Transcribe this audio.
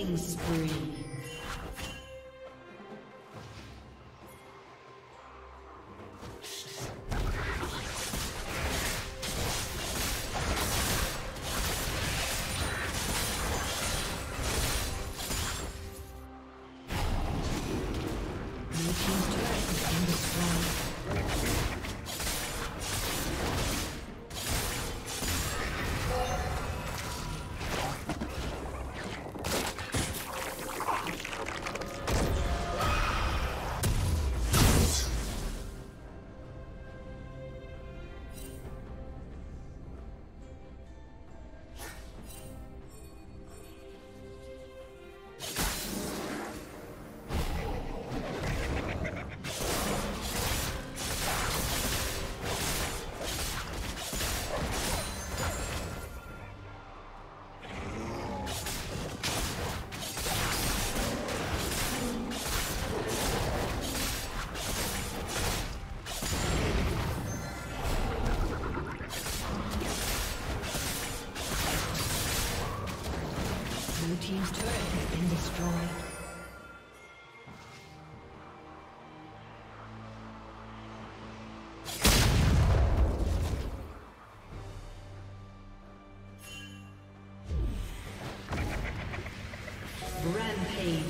Killing spree. Rampage.